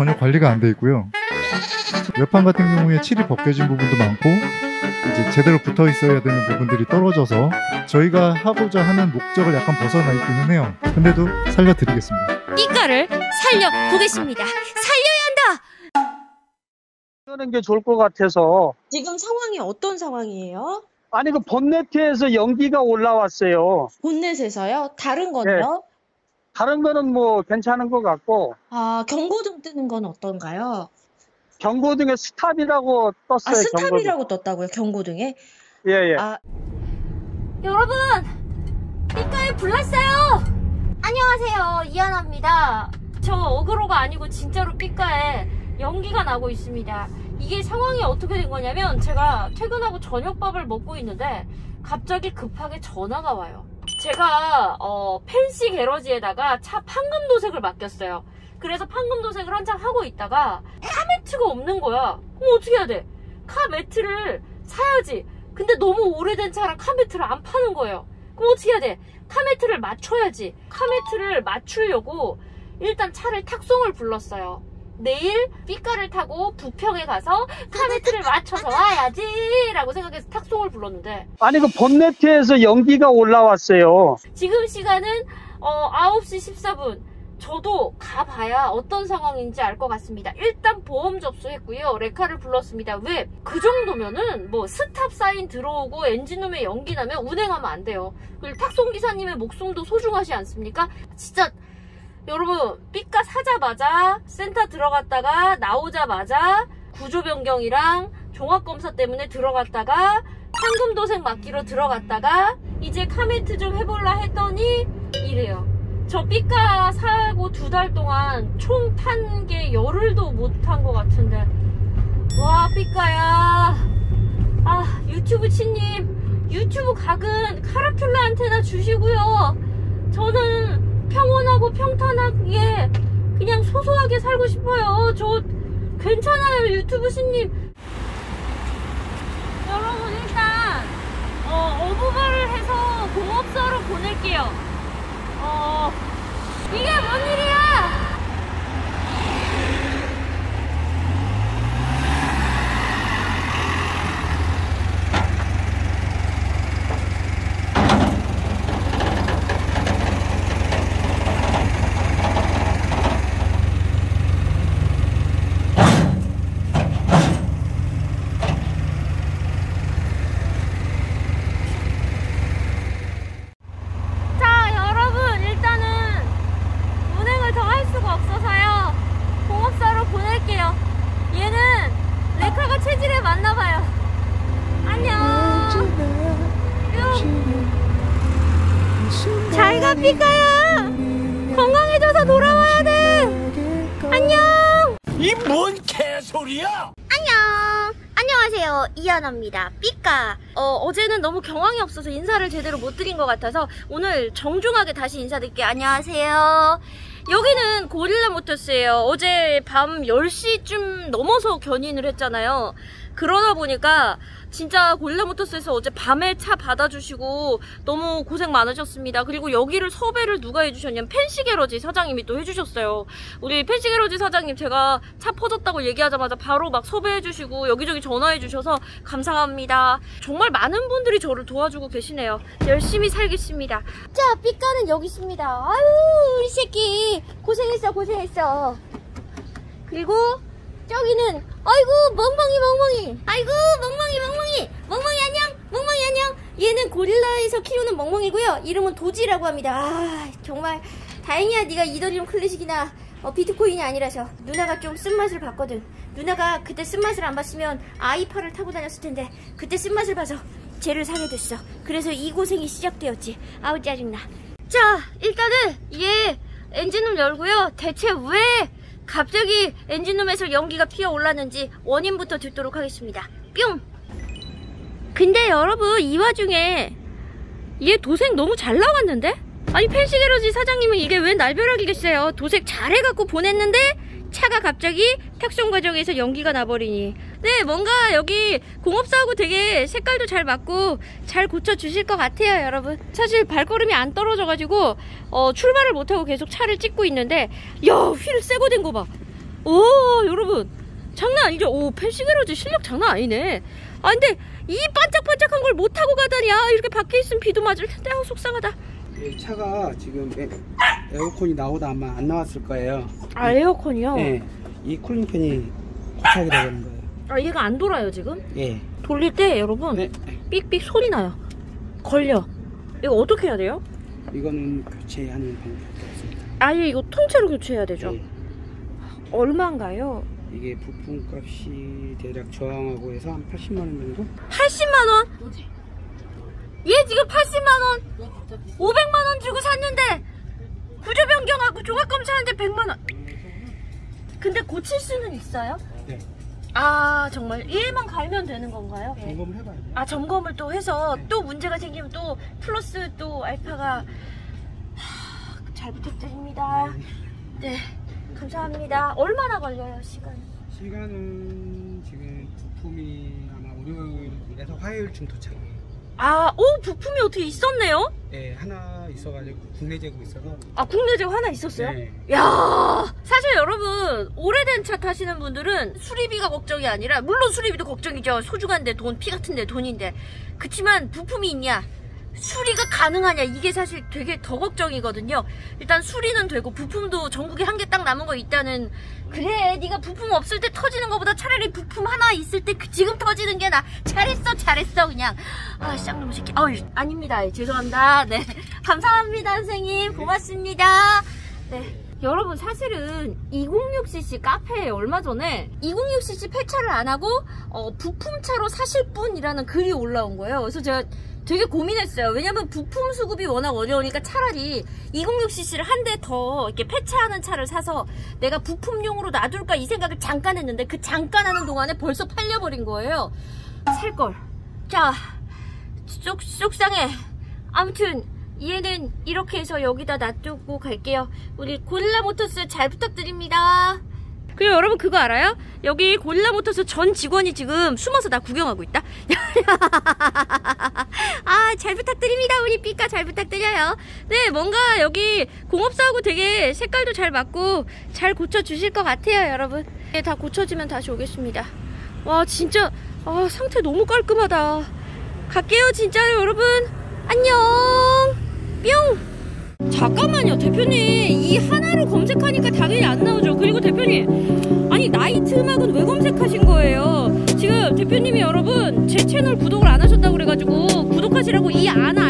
전혀 관리가 안 돼 있고요. 외판 같은 경우에 칠이 벗겨진 부분도 많고 이제 제대로 붙어 있어야 되는 부분들이 떨어져서 저희가 하고자 하는 목적을 약간 벗어나 있기는 해요. 근데도 살려드리겠습니다. 삐까를 살려보겠습니다. 살려야 한다! 하는 게 좋을 것 같아서 지금 상황이 어떤 상황이에요? 아니 그 본네트에서 연기가 올라왔어요. 본넷에서요? 다른 건요? 다른 거는 뭐 괜찮은 것 같고 아, 경고등 뜨는 건 어떤가요? 경고등에 스탑이라고 떴어요. 아, 스탑이라고 떴다고요? 경고등에? 예 예. 아, 여러분! 삐까에 불났어요! 안녕하세요. 이하나입니다. 저 어그로가 아니고 진짜로 삐까에 연기가 나고 있습니다. 이게 상황이 어떻게 된 거냐면 제가 퇴근하고 저녁밥을 먹고 있는데 갑자기 급하게 전화가 와요. 제가 어, 펜시 게러지에다가 차 판금 도색을 맡겼어요. 그래서 판금 도색을 한창 하고 있다가 카매트가 없는 거야. 그럼 어떻게 해야 돼? 카매트를 사야지. 근데 너무 오래된 차랑 카매트를 안 파는 거예요. 그럼 어떻게 해야 돼? 카매트를 맞춰야지. 카매트를 맞추려고 일단 차를 탁송을 불렀어요. 내일 삐까를 타고 부평에 가서 카메트를 맞춰서 와야지 라고 생각해서 탁송을 불렀는데 아니 그 본네트에서 연기가 올라왔어요. 지금 시간은 어, 9시 14분 저도 가봐야 어떤 상황인지 알 것 같습니다. 일단 보험 접수했고요. 레카를 불렀습니다. 왜? 그 정도면은 뭐 스탑 사인 들어오고 엔진룸에 연기 나면 운행하면 안 돼요. 그리고 탁송 기사님의 목숨도 소중하지 않습니까? 진짜 여러분 삐까 사자마자 센터 들어갔다가 나오자마자 구조 변경이랑 종합 검사 때문에 들어갔다가 황금 도색 맡기로 들어갔다가 이제 카멘트 좀 해볼라 했더니 이래요. 저 삐까 사고 두 달 동안 총 탄 게 열흘도 못 탄 것 같은데. 와 삐까야. 아 유튜브 치님 유튜브 각은 카라큘라 안테나 주시고요. 저는 평탄하게 그냥 소소하게 살고 싶어요. 저 괜찮아요 유튜브 신님. 여러분 일단 어, 어부발을 해서 공업사로 보낼게요. 어, 이게 뭔 일이야? 자 여러분 일단은 운행을 더 할 수가 없어서요 공업사로 보낼게요 얘는 레카가 체질에 맞나봐요 안녕 삐까야 건강해져서 돌아와야 돼 안녕 이 뭔 개소리야! 안녕. 안녕하세요. 이하나입니다. 삐까. 어, 어제는 너무 경황이 없어서 인사를 제대로 못 드린 것 같아서 오늘 정중하게 다시 인사드릴게요. 안녕하세요. 여기는 고릴라 모터스예요. 어제 밤 10시쯤 넘어서 견인을 했잖아요. 그러다 보니까 진짜 고릴라 모터스에서 어제 밤에 차 받아주시고 너무 고생 많으셨습니다. 그리고 여기를 섭외를 누가 해주셨냐면 펜시 게러지 사장님이 또 해주셨어요. 우리 펜시 게러지 사장님 제가 차 퍼졌다고 얘기하자마자 바로 막 섭외해주시고 여기저기 전화해주셔서 감사합니다. 정말 많은 분들이 저를 도와주고 계시네요. 열심히 살겠습니다. 자, 삐까는 여기 있습니다. 아유, 우리 새끼 고생했어, 고생했어. 그리고 저기는 아이고 멍멍이 멍멍이. 아이고 멍멍이 멍멍이. 멍멍이 안녕 멍멍이 안녕. 얘는 고릴라에서 키우는 멍멍이고요. 이름은 도지라고 합니다. 아 정말 다행이야. 네가 이더리움 클래식이나 어, 비트코인이 아니라서 누나가 좀 쓴맛을 봤거든. 누나가 그때 쓴맛을 안 봤으면 아이파를 타고 다녔을 텐데 그때 쓴맛을 봐서 쟤를 사게 됐어. 그래서 이 고생이 시작되었지. 아우 짜증나. 자 일단은 얘 엔진룸 열고요. 대체 왜 갑자기 엔진룸에서 연기가 피어 올랐는지 원인부터 듣도록 하겠습니다. 뿅! 근데 여러분 이 와중에 얘 도색 너무 잘 나왔는데? 아니 펜시게러지 사장님은 이게 왜 날벼락이겠어요. 도색 잘해갖고 보냈는데 차가 갑자기 탁송 과정에서 연기가 나버리니 네 뭔가 여기 공업사하고 되게 색깔도 잘 맞고 잘 고쳐주실 것 같아요 여러분 사실 발걸음이 안 떨어져가지고 어, 출발을 못하고 계속 차를 찍고 있는데 야 휠 새고 된 거 봐 오 여러분 장난 아니죠? 오 펜시게러즈 실력 장난 아니네. 아 근데 이 반짝반짝한 걸못 타고 가다니 아 이렇게 밖에 있으면 비도 맞을 텐데 아 속상하다. 이 차가 지금 에, 에어컨이 나오다 아마 안 나왔을 거예요. 아 에어컨이요? 예. 이 쿨링팬이 고착이 되는 거예요. 아 얘가 안 돌아요 지금? 예. 돌릴 때 여러분 네. 삑삑 소리 나요. 걸려. 이거 어떻게 해야 돼요? 이거는 교체하는 방법밖에 없습니다. 아예 이거 통째로 교체해야 되죠. 예. 얼마인가요? 이게 부품 값이 대략 저항하고 해서 한 80만 원 정도? 80만 원? 얘 지금 80만 원, 500만 원 주고 샀는데 구조 변경하고 조각 검사하는데 100만 원. 근데 고칠 수는 있어요? 네. 아 정말 얘만 갈면 되는 건가요? 점검을 해봐야 돼요. 아 점검을 또 해서 또 문제가 생기면 또 플러스 또 알파가 하, 잘 부탁드립니다. 네 감사합니다. 얼마나 걸려요 시간? 시간은 지금 부품이 아마 월요일에서 화요일쯤 도착해요. 아, 오 부품이 어떻게 있었네요? 예, 하나 있어가지고 국내 재고 있어서. 아 국내 제고 하나 있었어요? 네. 야 사실 여러분 오래된 차 타시는 분들은 수리비가 걱정이 아니라 물론 수리비도 걱정이죠. 소중한데 돈 피 같은데 돈인데. 그치만 부품이 있냐? 수리가 가능하냐? 이게 사실 되게 더 걱정이거든요. 일단 수리는 되고 부품도 전국에 한 개 딱 남은 거 있다는 그래 네가 부품 없을 때 터지는 것보다 차라리 부품 하나 있을 때 그 지금 터지는 게 나. 잘했어 잘했어 그냥. 아 쌍놈 새끼. 어이 아닙니다. 죄송합니다. 네. 감사합니다 선생님. 고맙습니다. 네. 여러분 사실은 206cc 카페에 얼마 전에 206cc 폐차를 안 하고 어, 부품차로 사실 분이라는 글이 올라온 거예요. 그래서 제가 되게 고민했어요. 왜냐면 부품 수급이 워낙 어려우니까 차라리 206cc를 한 대 더 이렇게 폐차하는 차를 사서 내가 부품용으로 놔둘까 이 생각을 잠깐 했는데 그 잠깐 하는 동안에 벌써 팔려버린 거예요. 살 걸. 자, 속, 속상해. 아무튼 얘는 이렇게 해서 여기다 놔두고 갈게요. 우리 고릴라 모터스 잘 부탁드립니다. 그리고 여러분 그거 알아요? 여기 고릴라 모터스 전 직원이 지금 숨어서 나 구경하고 있다. 아, 잘 부탁드립니다. 우리 삐까 잘 부탁드려요. 네, 뭔가 여기 공업사하고 되게 색깔도 잘 맞고 잘 고쳐주실 것 같아요, 여러분. 네, 다 고쳐지면 다시 오겠습니다. 와, 진짜, 아, 상태 너무 깔끔하다. 갈게요, 진짜요, 여러분. 안녕. 뿅. 잠깐만요, 대표님. 이 하나로 검색하니까 당연히 안 나오죠. 그리고 대표님, 아니 나이트 음악은 왜 검색하신 거예요? 지금 대표님이 여러분 제 채널 구독을 안 하셨다고 그래가지고 구독하시라고 이 하나 알려드렸더니 이 하나 검색. 아